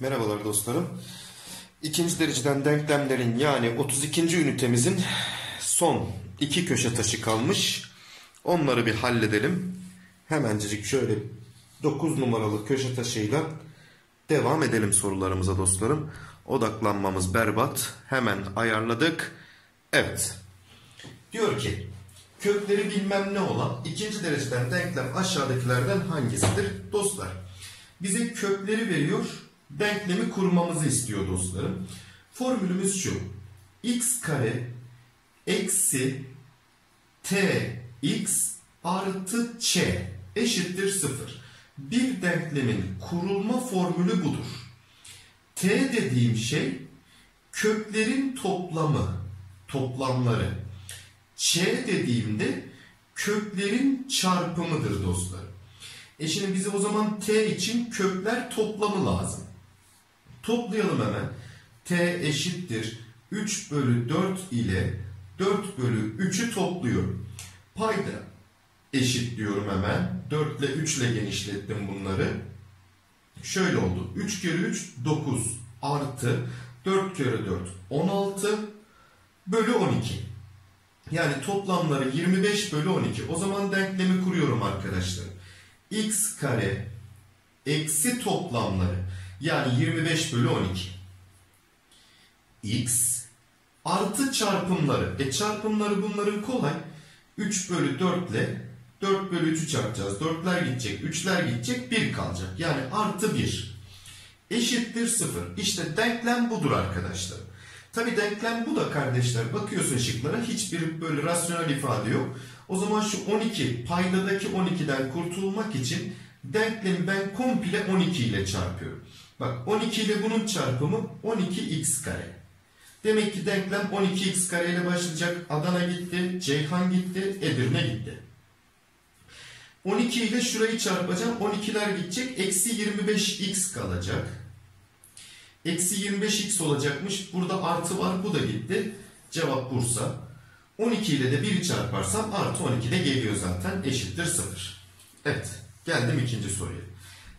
Merhabalar dostlarım. İkinci dereceden denklemlerin yani 32. ünitemizin son iki köşe taşı kalmış. Onları bir halledelim. Hemencik şöyle 9 numaralı köşe taşıyla devam edelim sorularımıza dostlarım. Odaklanmamız berbat. Hemen ayarladık. Evet. Diyor ki kökleri bilmem ne olan ikinci dereceden denklem aşağıdakilerden hangisidir? Dostlar bize kökleri veriyor denklemi kurmamızı istiyor dostlarım. Formülümüz şu. x kare eksi t x artı ç eşittir 0. Bir denklemin kurulma formülü budur. T dediğim şey köklerin toplamı, toplamları. Ç dediğimde köklerin çarpımıdır dostlar. E şimdi bize o zaman t için kökler toplamı lazım. Toplayalım hemen. T eşittir 3 bölü 4 ile 4 bölü 3'ü topluyorum. Payda eşit diyorum hemen. 4 ile 3 ile genişlettim bunları. Şöyle oldu. 3 kere 3 9 artı 4 kere 4 16 bölü 12. Yani toplamları 25 bölü 12. O zaman denklemi kuruyorum arkadaşlar. x kare eksi toplamları yani 25 bölü 12. X artı çarpımları. E çarpımları bunların kolay. 3 bölü 4 ile 4 bölü 3'ü çarpacağız. 4'ler gidecek, 3'ler gidecek, 1 kalacak. Yani artı 1 eşittir 0. İşte denklem budur arkadaşlar. Tabi denklem bu da kardeşler. Bakıyorsun şıklara hiçbir böyle rasyonel ifade yok. O zaman şu 12 paydadaki 12'den kurtulmak için denklemi ben komple 12 ile çarpıyorum. Bak 12 ile bunun çarpımı 12x kare. Demek ki denklem 12x kare ile başlayacak. Adana gitti, Ceyhan gitti, Edirne gitti. 12 ile şurayı çarpacağım. 12'ler gidecek. Eksi 25x kalacak. Eksi 25x olacakmış. Burada artı var. Bu da gitti. Cevap Bursa. 12 ile de 1'i çarparsam artı 12 de geliyor zaten. Eşittir 0. Evet. Geldim ikinci soruya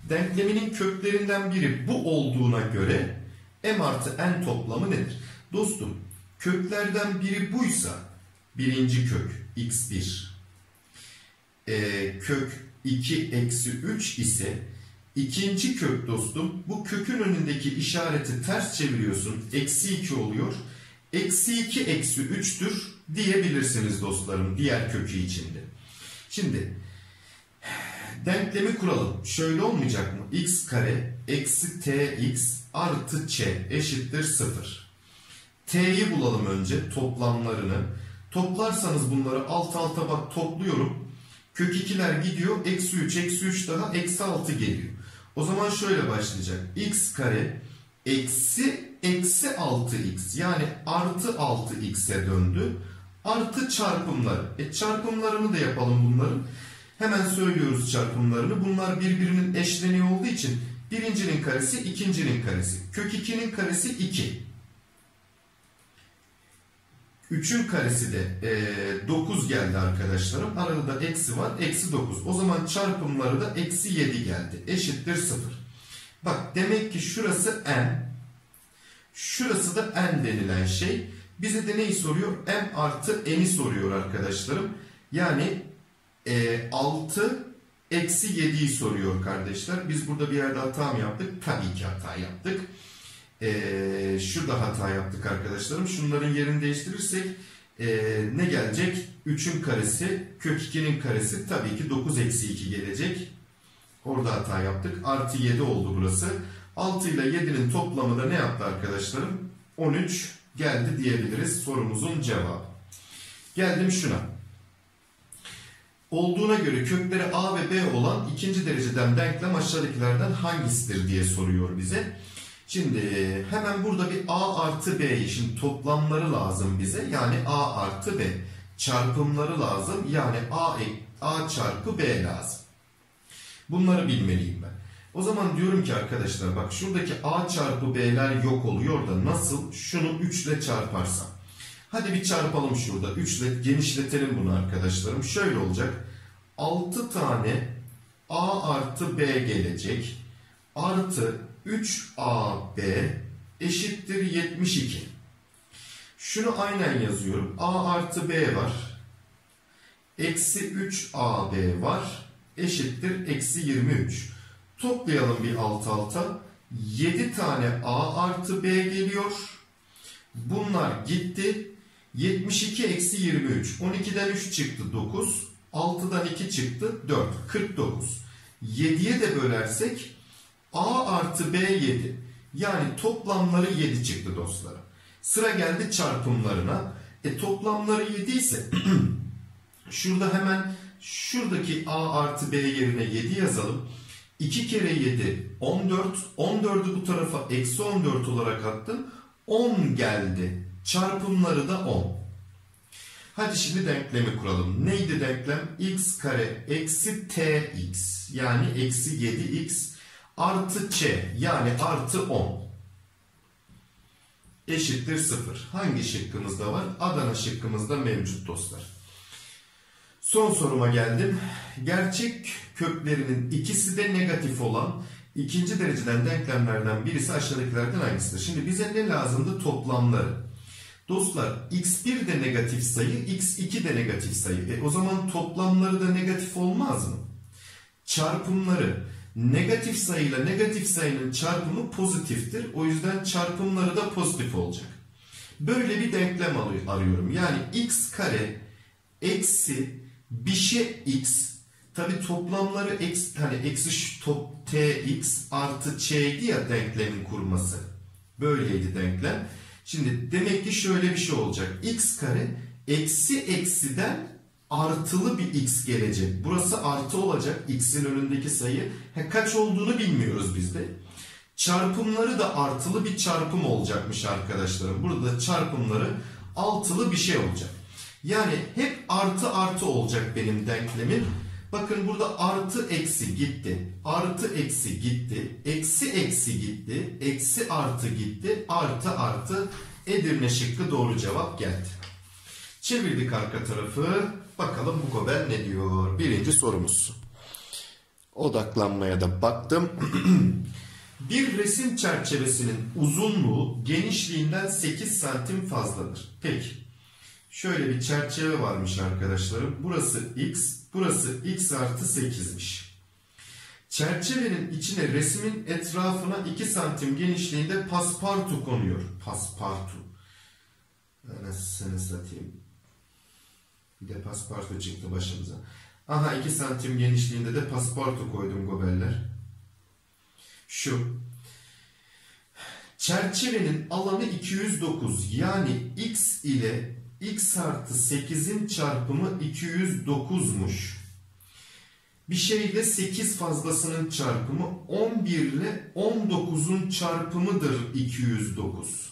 denkleminin köklerinden biri bu olduğuna göre m artı n toplamı nedir? Dostum köklerden biri buysa birinci kök x1 e, kök 2 eksi 3 ise ikinci kök dostum bu kökün önündeki işareti ters çeviriyorsun eksi 2 oluyor. Eksi 2 eksi 3'tür diyebilirsiniz dostlarım diğer kökü içinde. Şimdi denklemi kuralım. Şöyle olmayacak mı? x kare eksi tx artı ç eşittir 0. t'yi bulalım önce toplamlarını. Toplarsanız bunları alt alta bak topluyorum. Kök 2'ler gidiyor. Eksi 3, eksi 3 daha eksi 6 geliyor. O zaman şöyle başlayacak. x kare eksi eksi 6x yani artı 6x'e döndü. Artı çarpımları. E çarpımlarını da yapalım bunların. Hemen söylüyoruz çarpımlarını. Bunlar birbirinin eşleniği olduğu için birincinin karesi ikincinin karesi. Kök 2'nin karesi 2. 3'ün karesi de e, 9 geldi arkadaşlarım. Arada da eksi var. Eksi 9. O zaman çarpımları da eksi 7 geldi. Eşittir 0. Bak demek ki şurası n. Şurası da n denilen şey. Bize de neyi soruyor? m artı n'i soruyor arkadaşlarım. Yani e, 6 eksi 7'yi soruyor kardeşler. Biz burada bir yerde hata mı yaptık? Tabii ki hata yaptık. E, şurada hata yaptık arkadaşlarım. Şunların yerini değiştirirsek e, ne gelecek? 3'ün karesi, kök 2'nin karesi tabii ki 9 eksi 2 gelecek. Orada hata yaptık. Artı 7 oldu burası. 6 ile 7'nin toplamı da ne yaptı arkadaşlarım? 13 geldi diyebiliriz sorumuzun cevabı. Geldim şuna olduğuna göre kökleri a ve b olan ikinci dereceden denklem aşağıdakilerden hangisidir diye soruyor bize. Şimdi hemen burada bir a artı b işin toplamları lazım bize. Yani a artı b çarpımları lazım. Yani a, a çarpı b lazım. Bunları bilmeliyim ben. O zaman diyorum ki arkadaşlar bak şuradaki a çarpı b'ler yok oluyor da nasıl şunu 3 ile çarparsam. Hadi bir çarpalım şurada. 3 ile genişletelim bunu arkadaşlarım. Şöyle olacak. 6 tane A artı B gelecek. Artı 3AB eşittir 72. Şunu aynen yazıyorum. A artı B var. Eksi 3AB var. Eşittir eksi 23. Toplayalım bir alt alta. 7 tane A artı B geliyor. Bunlar gitti. 72 eksi 23. 12'den 3 çıktı 9. 6'dan 2 çıktı 4. 49. 7'ye de bölersek A artı B 7. Yani toplamları 7 çıktı dostlar. Sıra geldi çarpımlarına. E toplamları 7 ise şurada hemen şuradaki A artı B yerine 7 yazalım. 2 kere 7 14. 14'ü bu tarafa eksi 14 olarak attım. 10 geldi. Çarpımları da 10. Hadi şimdi denklemi kuralım. Neydi denklem? x kare eksi tx yani eksi 7x artı ç yani artı 10 eşittir 0. Hangi şıkkımızda var? Adana şıkkımızda mevcut dostlar. Son soruma geldim. Gerçek köklerinin ikisi de negatif olan ikinci dereceden denklemlerden birisi aşağıdakilerden hangisidir? Şimdi bize ne lazımdı? Toplamları. Dostlar x1 de negatif sayı, x2 de negatif sayı. E, o zaman toplamları da negatif olmaz mı? Çarpımları negatif sayıyla negatif sayının çarpımı pozitiftir. O yüzden çarpımları da pozitif olacak. Böyle bir denklem arıyorum. Yani x kare eksi bir şey x tabi toplamları x hani eksi top tx artı ç'ydi ya denklemin kurması. Böyleydi denklem. Şimdi demek ki şöyle bir şey olacak. x kare eksi eksiden artılı bir x gelecek. Burası artı olacak. x'in önündeki sayı. He, kaç olduğunu bilmiyoruz biz de. Çarpımları da artılı bir çarpım olacakmış arkadaşlarım. Burada çarpımları altılı bir şey olacak. Yani hep artı artı olacak benim denklemim. Bakın burada artı eksi gitti. Artı eksi gitti. Eksi eksi gitti. Eksi artı gitti. Artı artı Edirne şıkkı doğru cevap geldi. Çevirdik arka tarafı. Bakalım bu Gober ne diyor? Birinci sorumuz. Odaklanmaya da baktım. bir resim çerçevesinin uzunluğu genişliğinden 8 santim fazladır. Peki. Şöyle bir çerçeve varmış arkadaşlarım. Burası x, burası x artı 8'miş. Çerçevenin içine resmin etrafına 2 santim genişliğinde paspartu konuyor. Paspartu. Anasını satayım. Bir de paspartu çıktı başımıza. Aha 2 santim genişliğinde de paspartu koydum gobeller. Şu. Çerçevenin alanı 209. Yani x ile x artı 8'in çarpımı 209'muş. Bir şeyde 8 fazlasının çarpımı 11 ile 19'un çarpımıdır 209.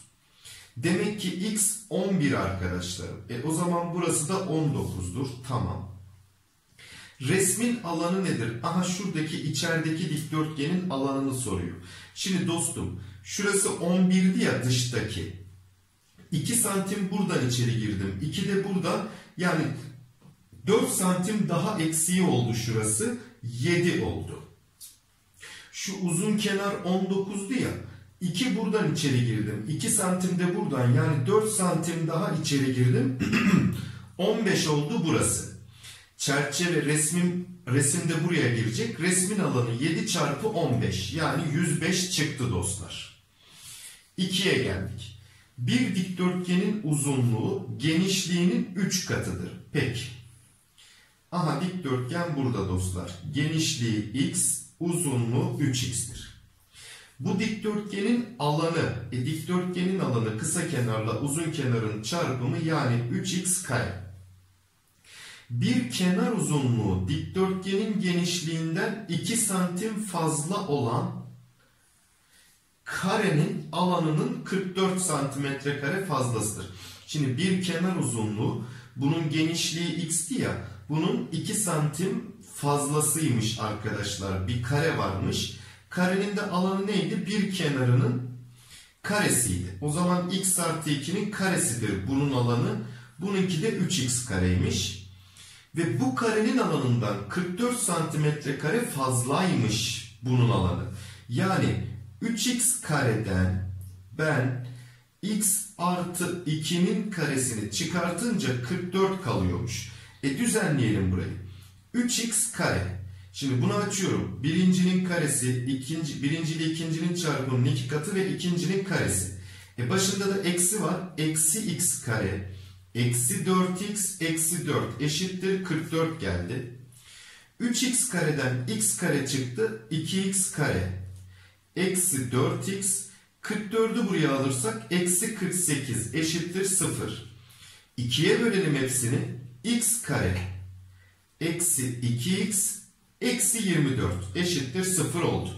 Demek ki x 11 arkadaşlarım. E o zaman burası da 19'dur. Tamam. Resmin alanı nedir? Aha şuradaki içerideki dikdörtgenin alanını soruyor. Şimdi dostum şurası 11'di ya dıştaki. 2 santim buradan içeri girdim. 2 de buradan yani 4 santim daha eksiği oldu şurası. 7 oldu. Şu uzun kenar 19'du ya. 2 buradan içeri girdim. 2 santim de buradan yani 4 santim daha içeri girdim. 15 oldu burası. Çerçeve resmim resimde buraya girecek. Resmin alanı 7 çarpı 15 yani 105 çıktı dostlar. 2'ye geldik. Bir dikdörtgenin uzunluğu genişliğinin 3 katıdır. Peki. Aha dikdörtgen burada dostlar. Genişliği x, uzunluğu 3x'tir. Bu dikdörtgenin alanı, e, dikdörtgenin alanı kısa kenarla uzun kenarın çarpımı yani 3x kare. Bir kenar uzunluğu dikdörtgenin genişliğinden 2 santim fazla olan karenin alanının 44 santimetre kare fazlasıdır. Şimdi bir kenar uzunluğu bunun genişliği x'ti ya bunun 2 santim fazlasıymış arkadaşlar. Bir kare varmış. Karenin de alanı neydi? Bir kenarının karesiydi. O zaman x artı 2'nin karesidir bunun alanı. Bununki de 3x kareymiş. Ve bu karenin alanından 44 santimetre kare fazlaymış bunun alanı. Yani 3x kareden ben x artı 2'nin karesini çıkartınca 44 kalıyormuş. E düzenleyelim burayı. 3x kare. Şimdi bunu açıyorum. Birincinin karesi, ikinci, birinci ile ikincinin çarpımının iki katı ve ikincinin karesi. E başında da eksi var. Eksi x kare. Eksi 4x eksi 4 eşittir 44 geldi. 3x kareden x kare çıktı. 2x kare. Eksi 4x. 44'ü buraya alırsak eksi 48 eşittir 0. 2'ye bölelim hepsini. x kare. Eksi 2x eksi 24 eşittir 0 oldu.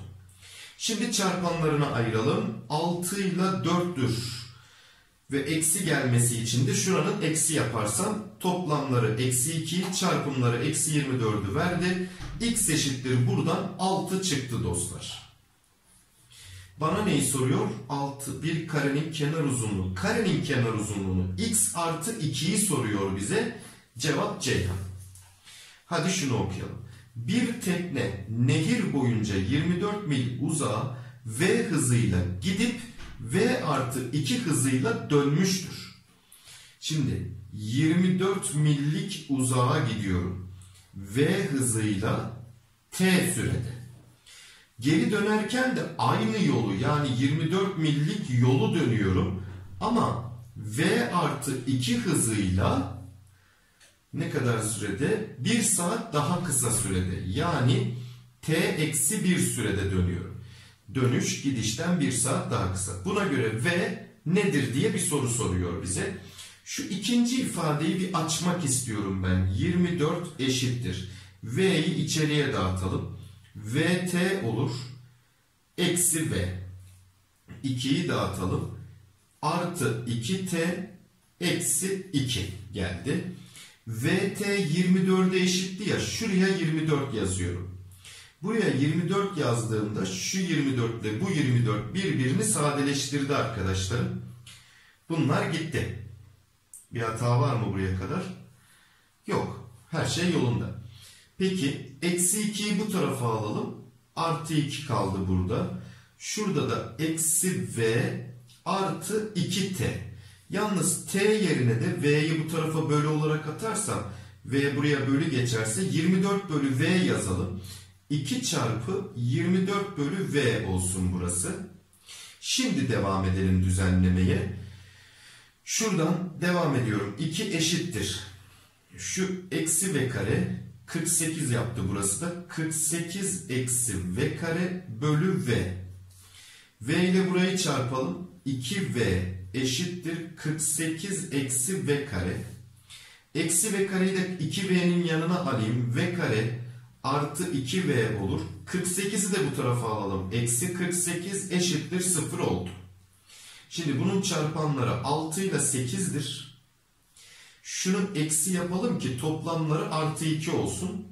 Şimdi çarpanlarına ayıralım. 6 ile 4'tür. Ve eksi gelmesi için de şuranın eksi yaparsam toplamları eksi 2 çarpımları eksi 24'ü verdi. x eşittir buradan 6 çıktı dostlar. Bana neyi soruyor? 6. Bir karenin kenar uzunluğu. Karenin kenar uzunluğunu x artı 2'yi soruyor bize. Cevap Ceyhan. Hadi şunu okuyalım. Bir tekne nehir boyunca 24 mil uzağa v hızıyla gidip v artı 2 hızıyla dönmüştür. Şimdi 24 millik uzağa gidiyorum. v hızıyla t sürede. Geri dönerken de aynı yolu yani 24 millik yolu dönüyorum. Ama v artı 2 hızıyla ne kadar sürede? 1 saat daha kısa sürede. Yani t eksi 1 sürede dönüyorum. Dönüş gidişten 1 saat daha kısa. Buna göre v nedir diye bir soru soruyor bize. Şu ikinci ifadeyi bir açmak istiyorum ben. 24 eşittir. V'yi içeriye dağıtalım. Vt olur. Eksi V. 2'yi dağıtalım. Artı 2t eksi 2 geldi. Vt 24'e eşitti ya. Şuraya 24 yazıyorum. Buraya 24 yazdığımda şu 24 ile bu 24 birbirini sadeleştirdi arkadaşlarım. Bunlar gitti. Bir hata var mı buraya kadar? Yok. Her şey yolunda. Peki eksi 2'yi bu tarafa alalım. Artı 2 kaldı burada. Şurada da eksi v artı 2t. Yalnız t yerine de v'yi bu tarafa bölü olarak atarsam v buraya bölü geçerse 24 bölü v yazalım. 2 çarpı 24 bölü v olsun burası. Şimdi devam edelim düzenlemeye. Şuradan devam ediyorum. 2 eşittir. Şu eksi v kare 48 yaptı burası da. 48 eksi v kare bölü v. v ile burayı çarpalım. 2v eşittir 48 eksi v kare. Eksi v kareyi de 2v'nin yanına alayım. v kare artı 2v olur. 48'i de bu tarafa alalım. Eksi 48 eşittir 0 oldu. Şimdi bunun çarpanları 6 ile 8'dir. Şunun eksi yapalım ki toplamları artı 2 olsun.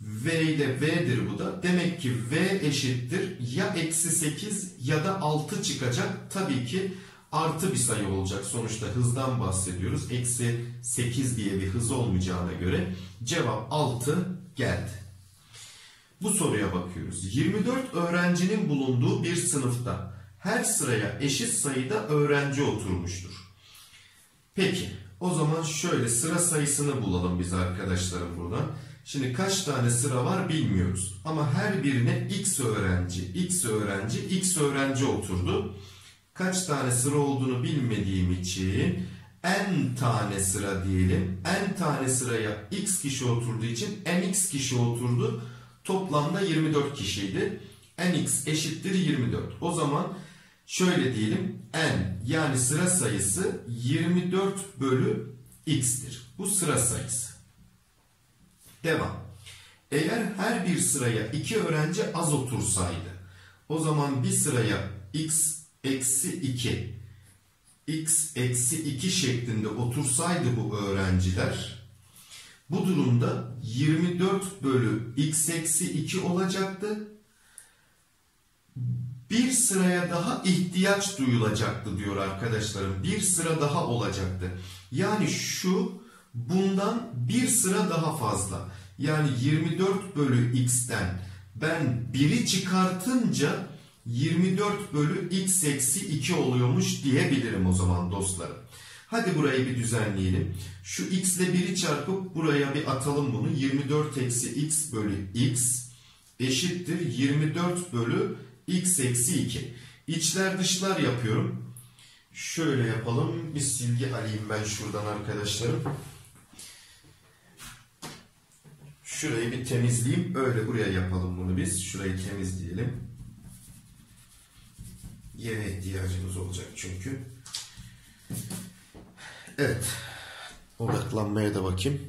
V ile V'dir bu da. Demek ki V eşittir ya eksi 8 ya da 6 çıkacak. Tabii ki artı bir sayı olacak. Sonuçta hızdan bahsediyoruz. Eksi 8 diye bir hız olmayacağına göre cevap 6 geldi. Bu soruya bakıyoruz. 24 öğrencinin bulunduğu bir sınıfta her sıraya eşit sayıda öğrenci oturmuştur. Peki o zaman şöyle sıra sayısını bulalım biz arkadaşlarım buradan. Şimdi kaç tane sıra var bilmiyoruz. Ama her birine x öğrenci, x öğrenci, x öğrenci oturdu. Kaç tane sıra olduğunu bilmediğim için n tane sıra diyelim. n tane sıraya x kişi oturduğu için nx kişi oturdu. Toplamda 24 kişiydi. nx eşittir 24. O zaman şöyle diyelim n yani sıra sayısı 24 bölü x'tir. Bu sıra sayısı. Devam. Eğer her bir sıraya iki öğrenci az otursaydı o zaman bir sıraya x eksi 2 x eksi 2 şeklinde otursaydı bu öğrenciler bu durumda 24 bölü x eksi 2 olacaktı. Bir sıraya daha ihtiyaç duyulacaktı diyor arkadaşlarım. Bir sıra daha olacaktı. Yani şu bundan bir sıra daha fazla. Yani 24 bölü x'ten ben 1'i çıkartınca 24 bölü x eksi 2 oluyormuş diyebilirim o zaman dostlarım. Hadi burayı bir düzenleyelim. Şu x ile 1'i çarpıp buraya bir atalım bunu. 24 eksi x bölü x eşittir 24 bölü x eksi 2. İçler dışlar yapıyorum. Şöyle yapalım. Bir silgi alayım ben şuradan arkadaşlarım. Şurayı bir temizleyeyim. Öyle buraya yapalım bunu biz. Şurayı temizleyelim. Yere ihtiyacımız olacak çünkü. Evet. Odaklanmaya da bakayım.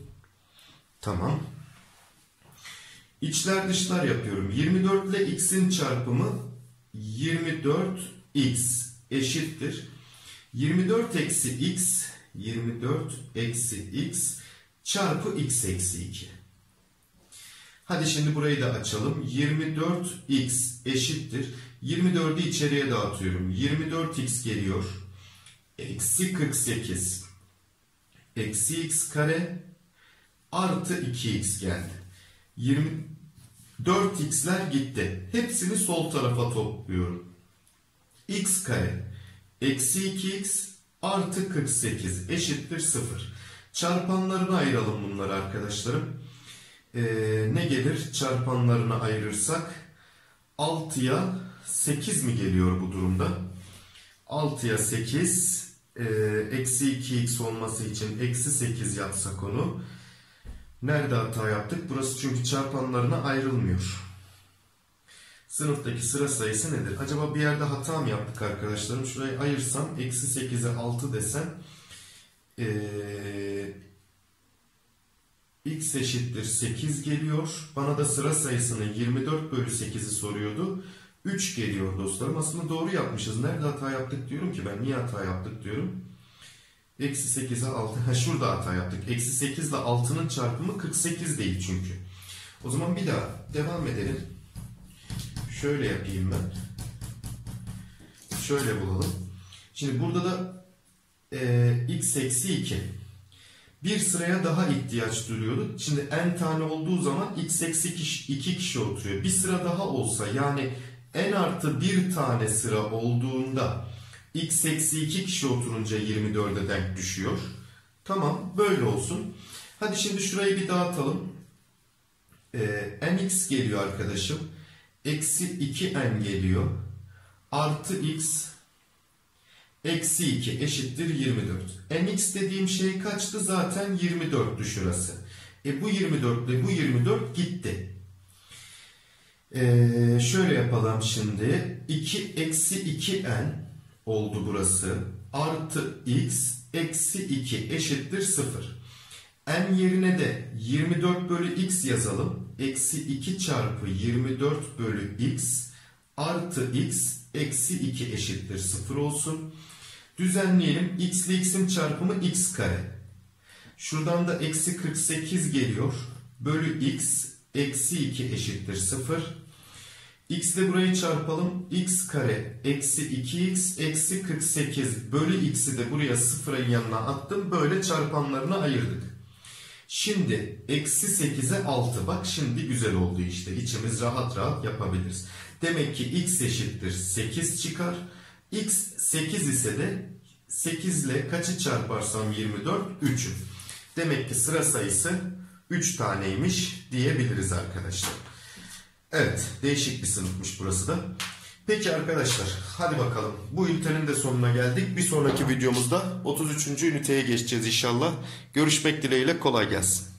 Tamam. İçler dışlar yapıyorum. 24 ile x'in çarpımı 24x eşittir. 24 eksi x 24 eksi x çarpı x eksi 2. Hadi şimdi burayı da açalım. 24x eşittir. 24'ü içeriye dağıtıyorum. 24x geliyor. Eksi 48. Eksi x kare artı 2x geldi. 24x'ler gitti. Hepsini sol tarafa topluyorum. x kare eksi 2x artı 48 eşittir 0. Çarpanlarını ayıralım bunları arkadaşlarım. Ee, ne gelir çarpanlarını ayırırsak 6'ya 8 mi geliyor bu durumda? 6'ya 8 e, eksi 2x olması için eksi 8 yapsak onu. Nerede hata yaptık? Burası çünkü çarpanlarına ayrılmıyor. Sınıftaki sıra sayısı nedir? Acaba bir yerde hata mı yaptık arkadaşlarım? Şurayı ayırsam eksi 8'e 6 desem ee, x eşittir 8 geliyor. Bana da sıra sayısını 24 bölü 8'i soruyordu. 3 geliyor dostlarım. Aslında doğru yapmışız. Nerede hata yaptık diyorum ki ben. Niye hata yaptık diyorum. Eksi 8'e 6. Ha şurada hata yaptık. Eksi 8 ile 6'nın çarpımı 48 değil çünkü. O zaman bir daha devam edelim. Şöyle yapayım ben. Şöyle bulalım. Şimdi burada da e, x eksi 2. Bir sıraya daha ihtiyaç duyuyordu. Şimdi n tane olduğu zaman x eksi 2 kişi oturuyor. Bir sıra daha olsa yani n artı bir tane sıra olduğunda x eksi 2 kişi oturunca 24'e denk düşüyor. Tamam böyle olsun. Hadi şimdi şurayı bir dağıtalım. Ee, nx geliyor arkadaşım. Eksi 2n geliyor. Artı x eksi 2 eşittir 24. nx dediğim şey kaçtı? Zaten 24'tü şurası. E bu 24 ile bu 24 gitti. Ee, şöyle yapalım şimdi. 2 eksi 2n oldu burası. Artı x eksi 2 eşittir 0. n yerine de 24 bölü x yazalım. Eksi 2 çarpı 24 bölü x artı x eksi 2 eşittir 0 olsun. Düzenleyelim. x ile x'in çarpımı x kare. Şuradan da eksi 48 geliyor. Bölü x eksi 2 eşittir 0. x ile burayı çarpalım. x kare eksi 2x eksi 48 bölü x'i de buraya sıfırın yanına attım. Böyle çarpanlarını ayırdık. Şimdi eksi 8'e 6. Bak şimdi güzel oldu işte. İçimiz rahat rahat yapabiliriz. Demek ki x eşittir 8 çıkar. x 8 ise de 8 ile kaçı çarparsam 24? 3'ü. Demek ki sıra sayısı 3 taneymiş diyebiliriz arkadaşlar. Evet değişik bir sınıfmış burası da. Peki arkadaşlar hadi bakalım bu ünitenin de sonuna geldik. Bir sonraki videomuzda 33. üniteye geçeceğiz inşallah. Görüşmek dileğiyle kolay gelsin.